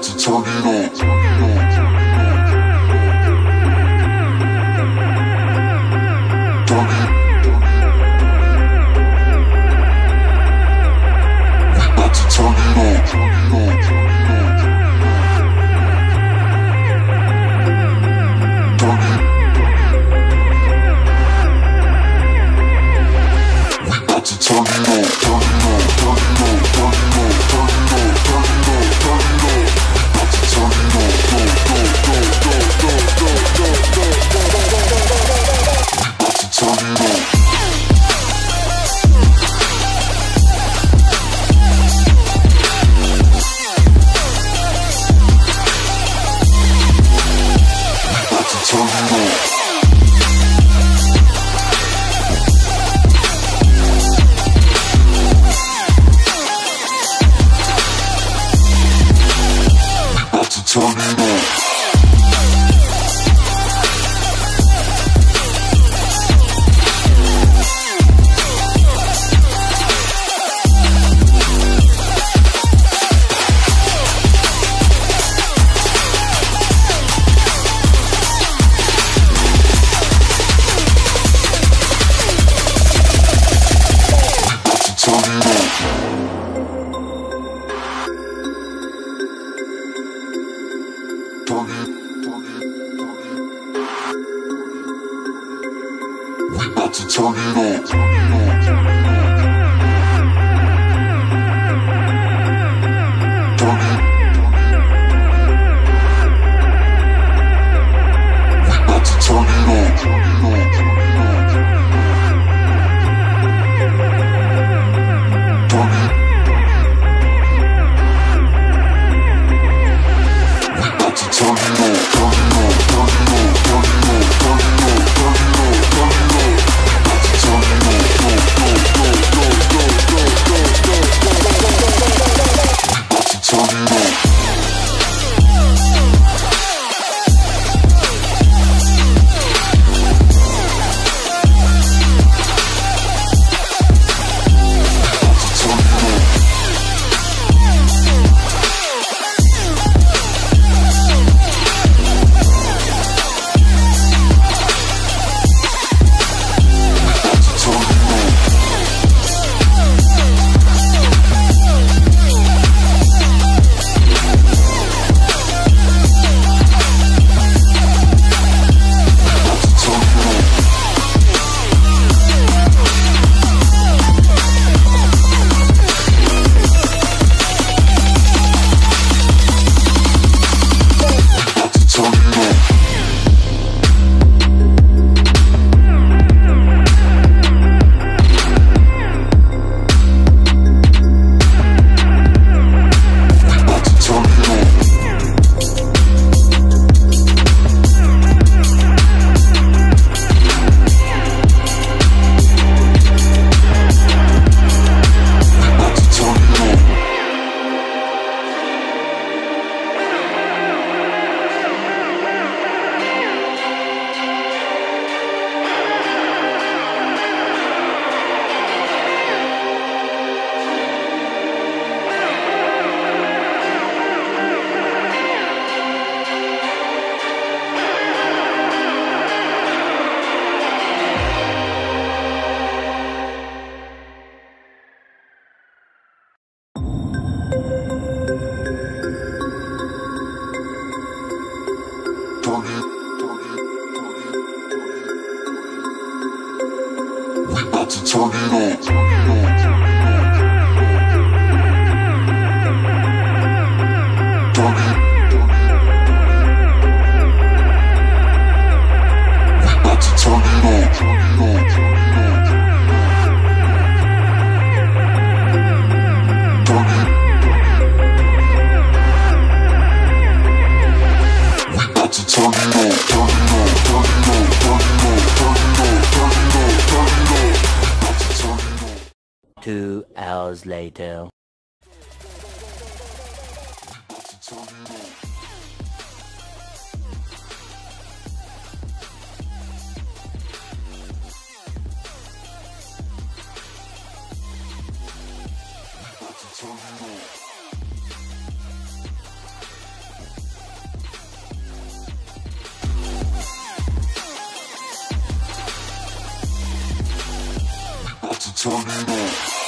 つつなぎろ Tell We about to turn it up. so you know. to turn it up. Two hours later. turn it. 夏トルネ